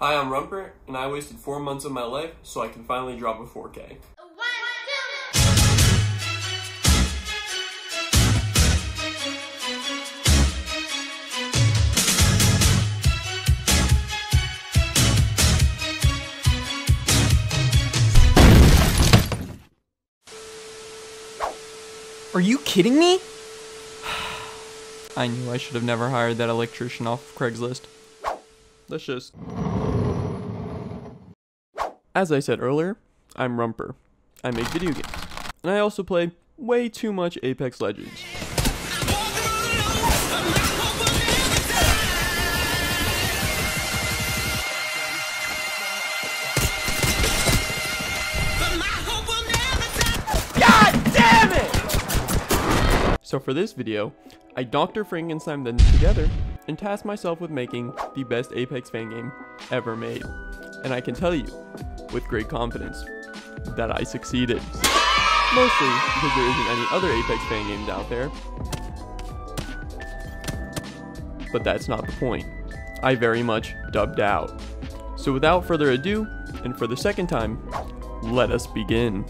Hi, I'm Rumper, and I wasted four months of my life so I can finally drop a 4K. Are you kidding me? I knew I should have never hired that electrician off of Craigslist. Let's just. As I said earlier, I'm Rumper. I make video games. And I also play way too much Apex Legends. God damn it! So for this video, I Dr. Frankenstein them together and tasked myself with making the best Apex fan game ever made. And I can tell you, with great confidence, that I succeeded. Mostly because there isn't any other Apex fan games out there. But that's not the point. I very much dubbed out. So without further ado, and for the second time, let us begin.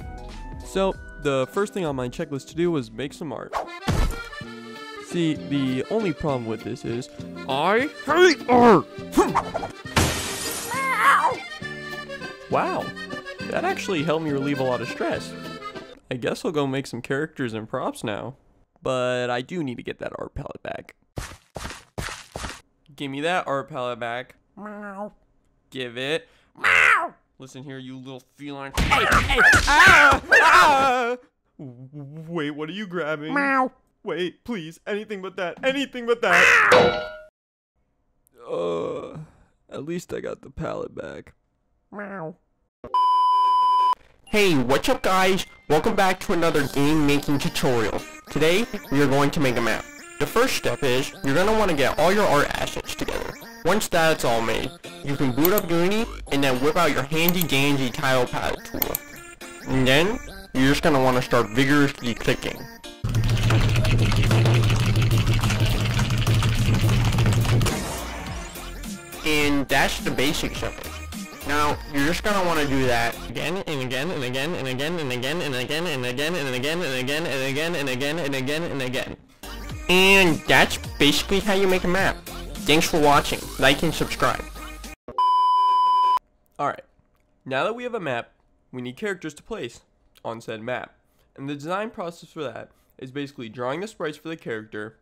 So, the first thing on my checklist to do was make some art. See, the only problem with this is I hate art. wow, that actually helped me relieve a lot of stress. I guess I'll go make some characters and props now. But I do need to get that art palette back. Give me that art palette back. Meow. Give it. Meow. Listen here, you little feline. Hey, hey, ah, ah. Wait, what are you grabbing? Meow. Wait, please, anything but that. Anything but that. Uh, at least I got the palette back. Meow. Hey, what's up guys? Welcome back to another game making tutorial. Today, we are going to make a map. The first step is, you're going to want to get all your art assets together. Once that's all made, you can boot up Unity and then whip out your handy dandy tile palette tool. And then, you're just going to want to start vigorously clicking. And that's the basics of it. Now, you're just gonna want to do that again and again and again and again and again and again and again and again and again and again and again and again and again. And that's basically how you make a map. Thanks for watching. Like and subscribe. Alright, now that we have a map, we need characters to place on said map. And the design process for that is basically drawing the sprites for the character,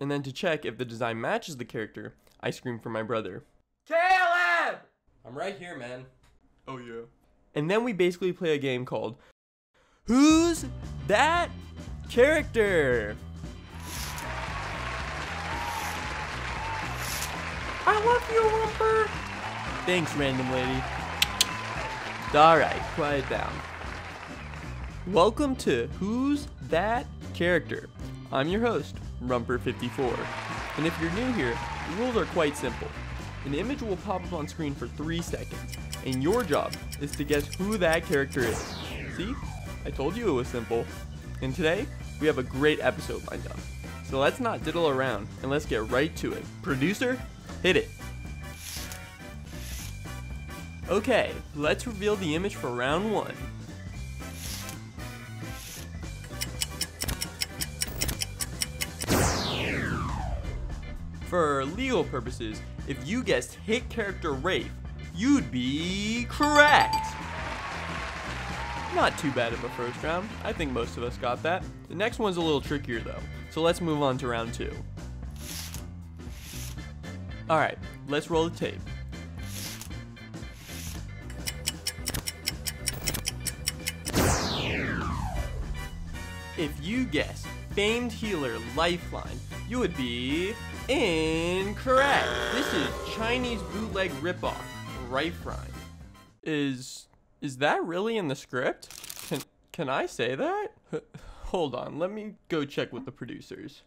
and then to check if the design matches the character, I scream for my brother. Caleb! I'm right here, man. Oh, yeah. And then we basically play a game called Who's That Character? I love you, Rumper. Thanks, random lady. Alright, quiet down. Welcome to Who's That Character? I'm your host, Rumper54. And if you're new here, the rules are quite simple. An image will pop up on screen for 3 seconds, and your job is to guess who that character is. See? I told you it was simple. And today, we have a great episode lined up. So let's not diddle around and let's get right to it. Producer, hit it. Okay, let's reveal the image for round one. For legal purposes, if you guessed hit character Wraith, you'd be correct. Not too bad of a first round. I think most of us got that. The next one's a little trickier though, so let's move on to round two. Alright, let's roll the tape. If you guessed famed healer Lifeline, you would be incorrect. This is Chinese bootleg ripoff, Lifeline. Is is that really in the script? Can can I say that? Hold on, let me go check with the producers.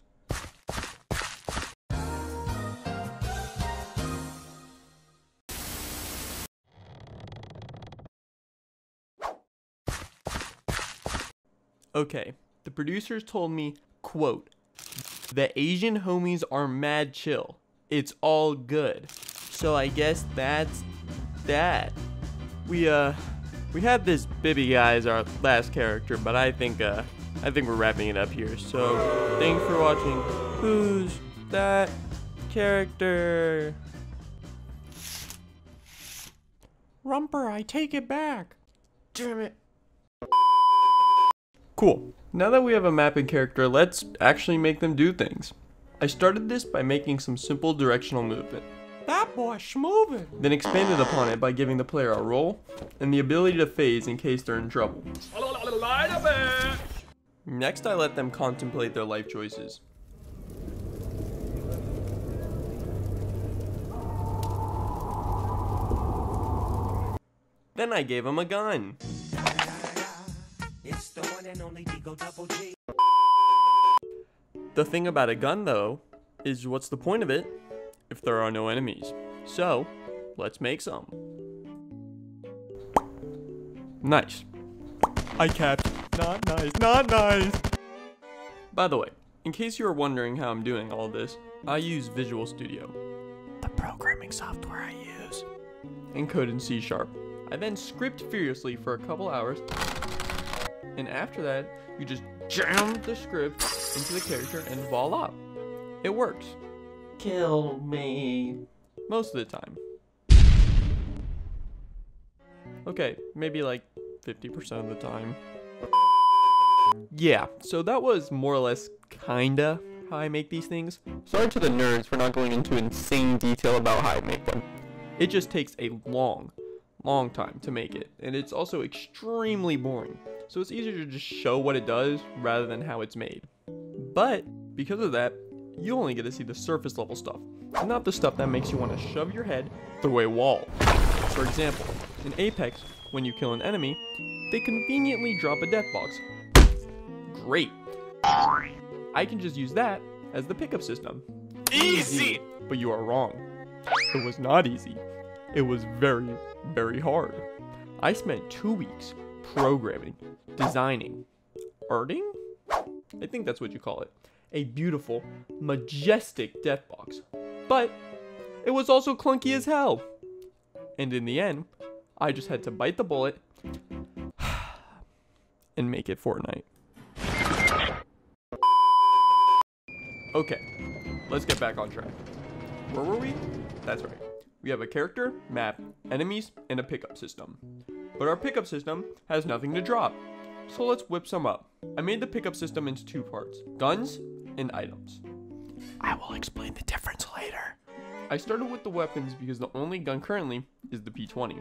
Okay, the producers told me, quote, the Asian homies are mad chill. It's all good. So I guess that's that? We uh we had this Bibby guy as our last character, but I think uh I think we're wrapping it up here. So thanks for watching. Who's that character? Rumper, I take it back. Damn it. Cool. Now that we have a mapping character, let's actually make them do things. I started this by making some simple directional movement, That boy's moving. then expanded upon it by giving the player a role and the ability to phase in case they're in trouble. Next, I let them contemplate their life choices. Then I gave him a gun. It's the one and only Digo Double G. The thing about a gun, though, is what's the point of it if there are no enemies? So, let's make some. Nice. I capped. Not nice, not nice. By the way, in case you are wondering how I'm doing all this, I use Visual Studio. The programming software I use. And code in C Sharp. I then script furiously for a couple hours, and after that, you just jam the script into the character and voila. It works. Kill me. Most of the time. Okay, maybe like 50% of the time. Yeah, so that was more or less kinda how I make these things. Sorry to the nerds for not going into insane detail about how I make them. It just takes a long, long time to make it, and it's also extremely boring. So it's easier to just show what it does rather than how it's made. But because of that, you only get to see the surface level stuff, and not the stuff that makes you want to shove your head through a wall. For example, in Apex, when you kill an enemy, they conveniently drop a death box. Great. I can just use that as the pickup system. Easy! But you are wrong. It was not easy. It was very, very hard. I spent two weeks programming, designing, arting? I think that's what you call it. A beautiful, majestic death box. But it was also clunky as hell. And in the end, I just had to bite the bullet and make it Fortnite. Okay, let's get back on track. Where were we? That's right. We have a character, map, enemies, and a pickup system. But our pickup system has nothing to drop. So let's whip some up. I made the pickup system into two parts, guns and items. I will explain the difference later. I started with the weapons because the only gun currently is the P20.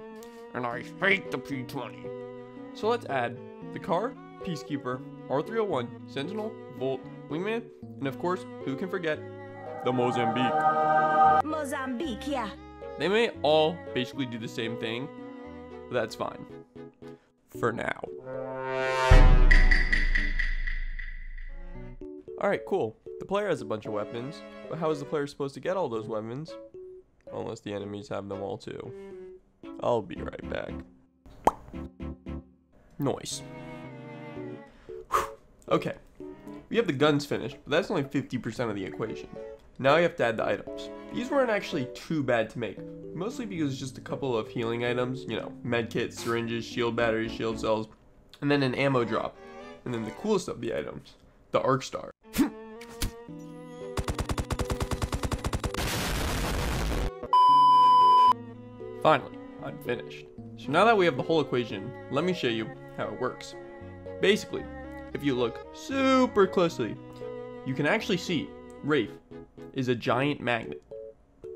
And I hate the P20. So let's add the car, Peacekeeper, R301, Sentinel, Volt, Wingman, and of course, who can forget, the Mozambique. Mozambique, yeah. They may all basically do the same thing, but that's fine. For now. Alright, cool. The player has a bunch of weapons, but how is the player supposed to get all those weapons? Unless the enemies have them all too. I'll be right back. Noise. Okay, we have the guns finished, but that's only 50% of the equation. Now you have to add the items. These weren't actually too bad to make, mostly because it's just a couple of healing items, you know, medkits, syringes, shield batteries, shield cells, and then an ammo drop. And then the coolest of the items, the arc star. Finally, I'm finished. So now that we have the whole equation, let me show you how it works. Basically, if you look super closely, you can actually see Wraith is a giant magnet.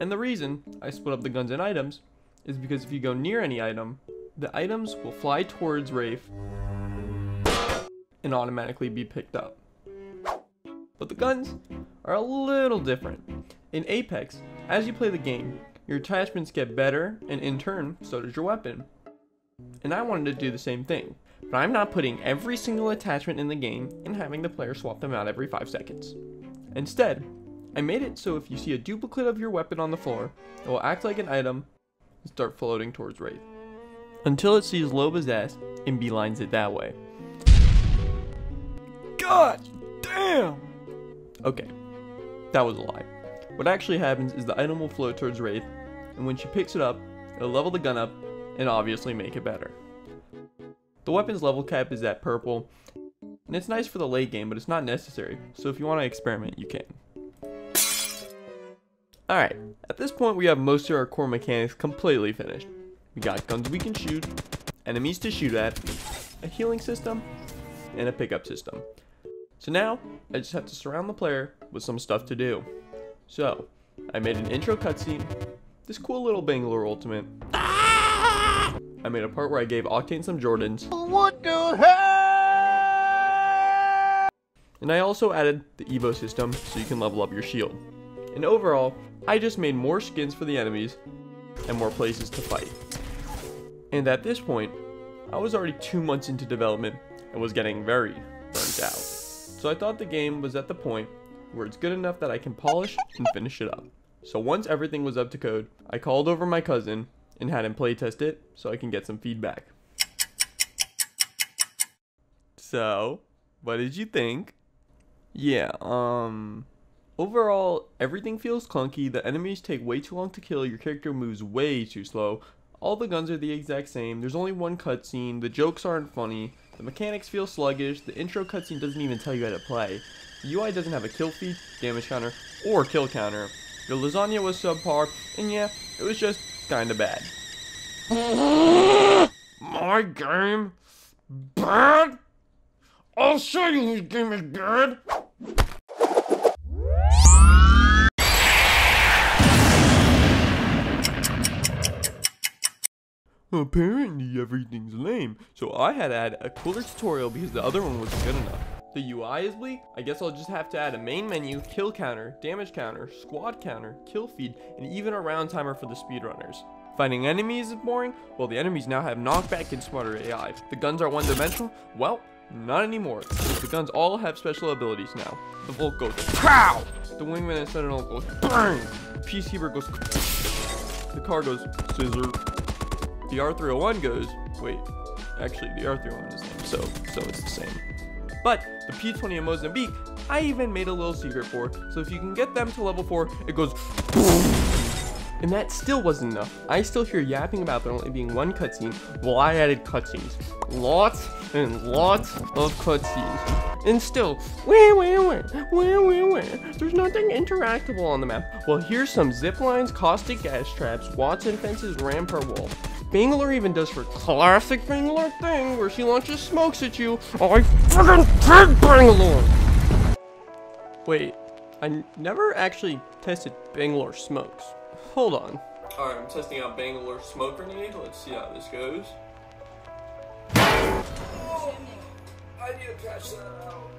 And the reason I split up the guns and items is because if you go near any item, the items will fly towards Wraith and automatically be picked up. But the guns are a little different. In Apex, as you play the game, your attachments get better, and in turn, so does your weapon. And I wanted to do the same thing, but I'm not putting every single attachment in the game and having the player swap them out every 5 seconds. Instead, I made it so if you see a duplicate of your weapon on the floor, it will act like an item and start floating towards Wraith. Until it sees Loba's ass and beelines it that way. God damn! Okay, that was a lie. What actually happens is the item will float towards Wraith, and when she picks it up, it'll level the gun up and obviously make it better. The weapon's level cap is at purple, and it's nice for the late game, but it's not necessary, so if you want to experiment, you can. Alright, at this point we have most of our core mechanics completely finished. We got guns we can shoot, enemies to shoot at, a healing system, and a pickup system. So now, I just have to surround the player with some stuff to do. So, I made an intro cutscene, this cool little Bangalore ultimate. I made a part where I gave Octane some Jordans. What the hell? And I also added the Evo system so you can level up your shield. And overall, I just made more skins for the enemies and more places to fight. And at this point, I was already two months into development and was getting very burnt out. So I thought the game was at the point where it's good enough that I can polish and finish it up. So once everything was up to code, I called over my cousin and had him playtest it so I can get some feedback. So, what did you think? Yeah, um... Overall, everything feels clunky, the enemies take way too long to kill, your character moves way too slow, all the guns are the exact same, there's only one cutscene, the jokes aren't funny, the mechanics feel sluggish, the intro cutscene doesn't even tell you how to play, the UI doesn't have a kill feed, damage counter, or kill counter, the lasagna was subpar, and yeah, it was just kinda bad. My game? Bad? I'll show you whose game is bad! Apparently everything's lame, so I had to add a cooler tutorial because the other one wasn't good enough. The UI is bleak? I guess I'll just have to add a main menu, kill counter, damage counter, squad counter, kill feed, and even a round timer for the speedrunners. Fighting enemies is boring? Well, the enemies now have knockback and smarter AI. The guns are one-dimensional? Well, not anymore. The guns all have special abilities now. The Volt goes POW! The Wingman and Sentinel goes BANG! Peacekeeper goes The car goes Scissor the R301 goes, wait, actually the R301 is the same, so, so it's the same. But the P20 in Mozambique, I even made a little secret for, so if you can get them to level 4, it goes And that still wasn't enough. I still hear yapping about there only being one cutscene, well I added cutscenes. Lots and lots of cutscenes. And still, where, where, where, where, where, where, there's nothing interactable on the map. Well, here's some zip lines, caustic gas traps, Wattson fences, rampart wall. Bangalore even does her classic Bangalore thing where she launches smokes at you. Oh, I fucking hate Bangalore! Wait, I never actually tested Bangalore smokes. Hold on. Alright, I'm testing out Bangalore smoke grenade. Let's see how this goes. Oh, I need to catch that out.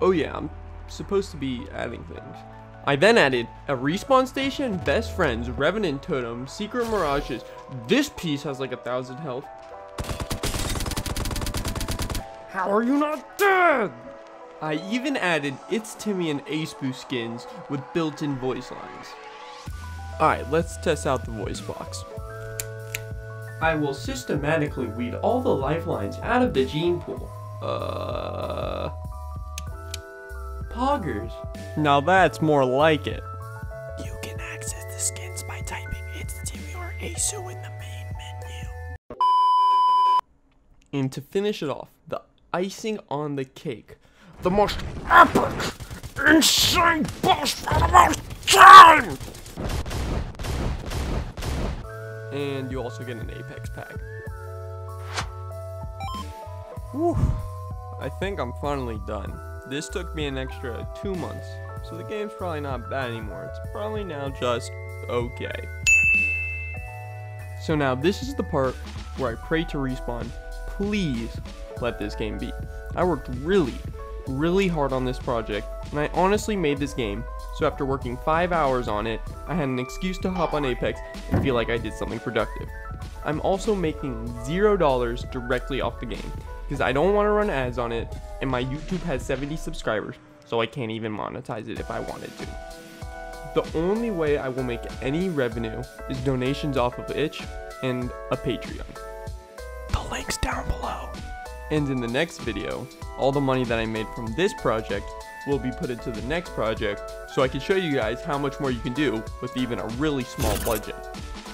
Oh yeah, I'm supposed to be adding things. I then added a respawn station, best friends, revenant totem, secret mirages. This piece has like a thousand health. How are you not dead? I even added iiTzTimmy and Ace Boo skins with built-in voice lines. Alright, let's test out the voice box. I will systematically weed all the lifelines out of the gene pool. Uh... Poggers. Now that's more like it. You can access the skins by typing It's or Aceu in the main menu. And to finish it off, the icing on the cake. The most epic, insane boss fight of all time! And you also get an Apex pack. Whew. I think I'm finally done. This took me an extra two months, so the game's probably not bad anymore. It's probably now just okay. So now this is the part where I pray to respawn, please let this game be. I worked really, really hard on this project, and I honestly made this game, so after working 5 hours on it, I had an excuse to hop on Apex and feel like I did something productive. I'm also making $0 directly off the game, because I don't want to run ads on it, and my YouTube has 70 subscribers, so I can't even monetize it if I wanted to. The only way I will make any revenue is donations off of Itch and a Patreon. The link's down below. And in the next video, all the money that I made from this project will be put into the next project so I can show you guys how much more you can do with even a really small budget.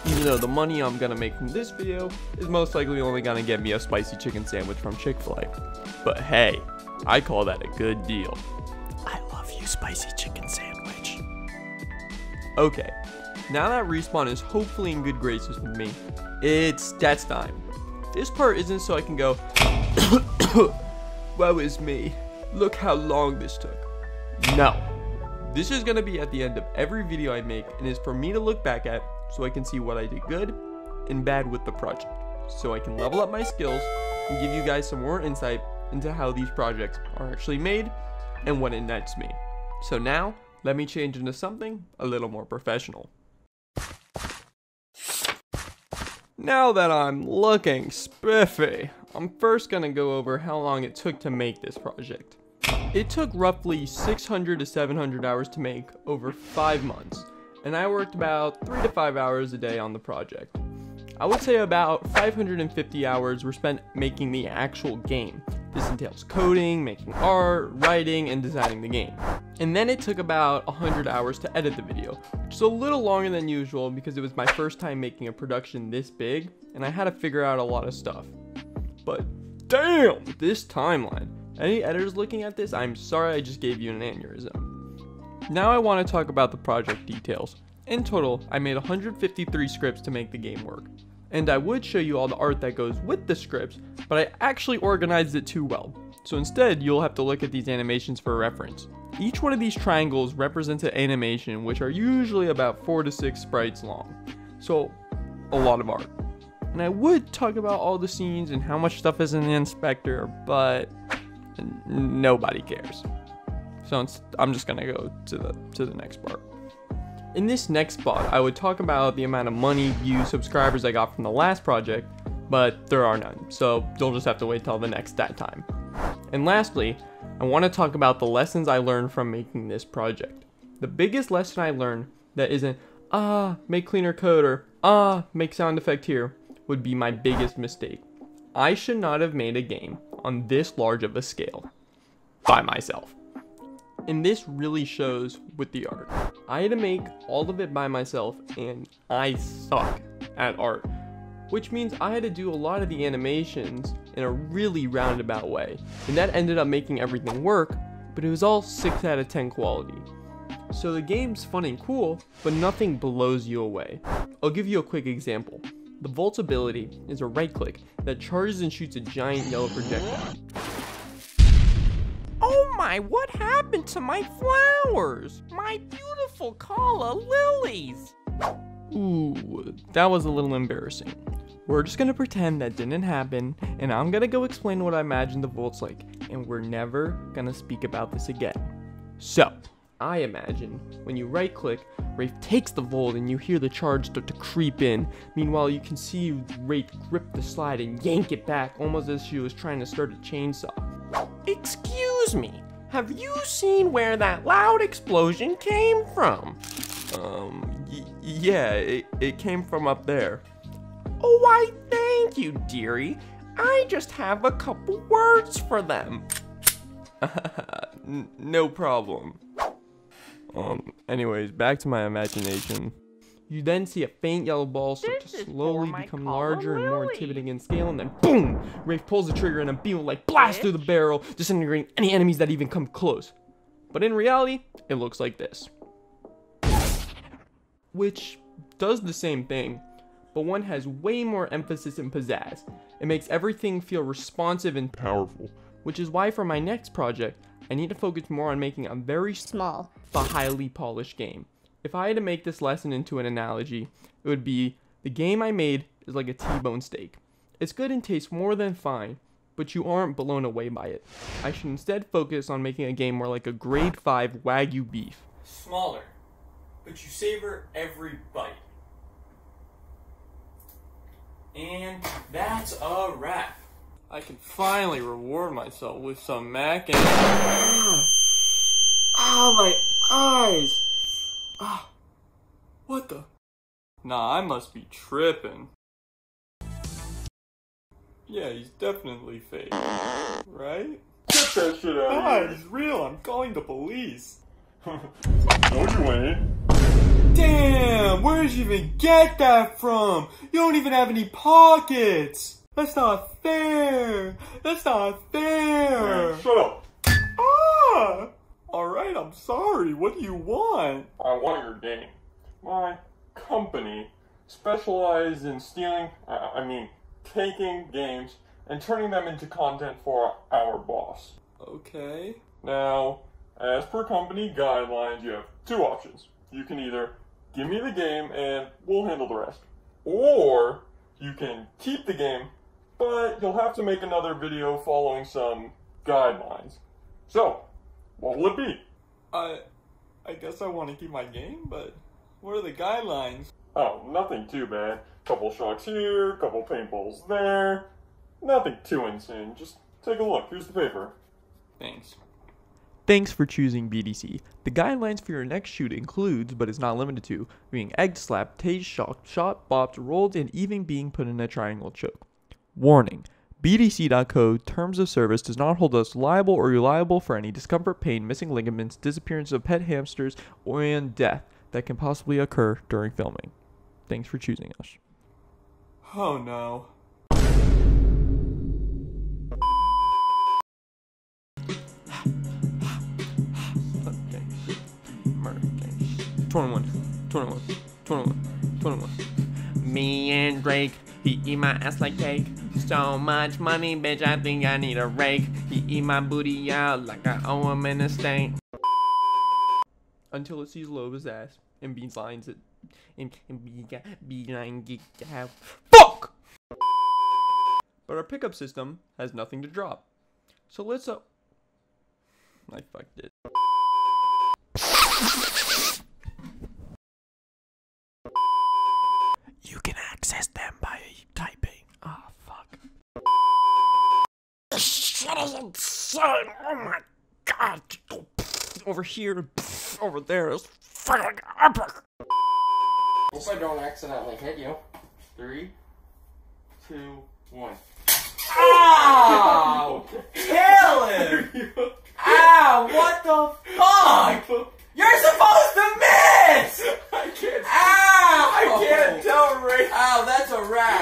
Even though the money I'm gonna make from this video is most likely only gonna get me a spicy chicken sandwich from Chick-fil-A. But hey, I call that a good deal. I love you, spicy chicken sandwich. Okay, now that Respawn is hopefully in good graces with me, it's stats time. This part isn't so I can go, woe is me, look how long this took. No, this is gonna be at the end of every video I make and is for me to look back at so I can see what I did good and bad with the project. So I can level up my skills and give you guys some more insight into how these projects are actually made and what it nets me. So now, let me change into something a little more professional. Now that I'm looking spiffy, I'm first gonna go over how long it took to make this project. It took roughly 600 to 700 hours to make over 5 months, and I worked about 3 to 5 hours a day on the project. I would say about 550 hours were spent making the actual game. This entails coding, making art, writing, and designing the game. And then it took about 100 hours to edit the video, which is a little longer than usual because it was my first time making a production this big, and I had to figure out a lot of stuff. But damn, this timeline. Any editors looking at this, I'm sorry I just gave you an aneurysm. Now I want to talk about the project details. In total, I made 153 scripts to make the game work. And I would show you all the art that goes with the scripts, but I actually organized it too well. So instead, you'll have to look at these animations for reference. Each one of these triangles represents an animation which are usually about 4 to 6 sprites long. So, a lot of art. And I would talk about all the scenes and how much stuff is in the inspector, but nobody cares. So I'm just gonna go to the to the next part. In this next spot, I would talk about the amount of money, views, subscribers I got from the last project, but there are none, so you'll just have to wait till the next that time. And lastly, I want to talk about the lessons I learned from making this project. The biggest lesson I learned that isn't, ah, make cleaner code or ah, make sound effect here, would be my biggest mistake. I should not have made a game on this large of a scale by myself. And this really shows with the art. I had to make all of it by myself and I suck at art. Which means I had to do a lot of the animations in a really roundabout way. And that ended up making everything work, but it was all 6 out of 10 quality. So the game's fun and cool, but nothing blows you away. I'll give you a quick example. The Volt's ability is a right click that charges and shoots a giant yellow projectile. My, what happened to my flowers? My beautiful calla lilies. Ooh, that was a little embarrassing. We're just gonna pretend that didn't happen, and I'm gonna go explain what I imagine the Volt's like, and we're never gonna speak about this again. So, I imagine when you right click, Wraith takes the Volt and you hear the charge start to creep in. Meanwhile, you can see Wraith grip the slide and yank it back almost as she was trying to start a chainsaw. Excuse me, have you seen where that loud explosion came from? Um, yeah, it, it came from up there. Oh, why thank you, dearie. I just have a couple words for them. no problem. Um, anyways, back to my imagination. You then see a faint yellow ball start This to slowly become larger and more lily. intimidating in scale, and then boom! Wraith pulls the trigger and a beam will like blast through the barrel, disintegrating any enemies that even come close. But in reality, it looks like this. Which does the same thing, but one has way more emphasis and pizzazz. It makes everything feel responsive and powerful, which is why for my next project, I need to focus more on making a very Small. but highly polished game. If I had to make this lesson into an analogy, it would be the game I made is like a T-bone steak. It's good and tastes more than fine, but you aren't blown away by it. I should instead focus on making a game more like a grade 5 Wagyu beef. Smaller, but you savor every bite. And that's a wrap. I can finally reward myself with some mac and. Ah, my eyes! Ah, what the? Nah, I must be tripping. Yeah, he's definitely fake. Right? Get that shit out Ah, of it's real. I'm calling the police. here. No, you ain't. Damn, where did you even get that from? You don't even have any pockets. That's not fair. That's not fair. Shut up. Ah! Alright, I'm sorry. What do you want? I want your game. My company specializes in stealing, uh, I mean, taking games and turning them into content for our boss. Okay. Now, as per company guidelines, you have two options. You can either give me the game and we'll handle the rest, or you can keep the game, but you'll have to make another video following some guidelines. So, what will it be? I I guess I want to keep my game, but what are the guidelines? Oh, nothing too bad. Couple shocks here, couple paintballs there. Nothing too insane. Just take a look. Here's the paper. Thanks. Thanks for choosing BDC. The guidelines for your next shoot includes, but is not limited to, being egged, slapped, tased, shocked, shot, bopped, rolled, and even being put in a triangle choke. Warning. BDC.co terms of service does not hold us liable or reliable for any discomfort, pain, missing ligaments, disappearance of pet hamsters, or and death that can possibly occur during filming. Thanks for choosing us. Oh no. Okay. Murder game. 21. 21. 21. 21. Me and Drake, he eat my ass like cake. So much money, bitch, I think I need a rake. He eat my booty out like I owe him an estate. Until it sees Loba's ass and beans lines it. And, and be, beeline geek have. Fuck! But our pickup system has nothing to drop. So let's uh I fucked it. was insane. Oh my god. Over here, over there. It's fucking epic. Hope I don't accidentally hit you. Three, two, one. Ow! Kill him! Ow, what the fuck? You're supposed to miss! I can't. Ow! I can't tell, Ray. Ow, that's a wrap.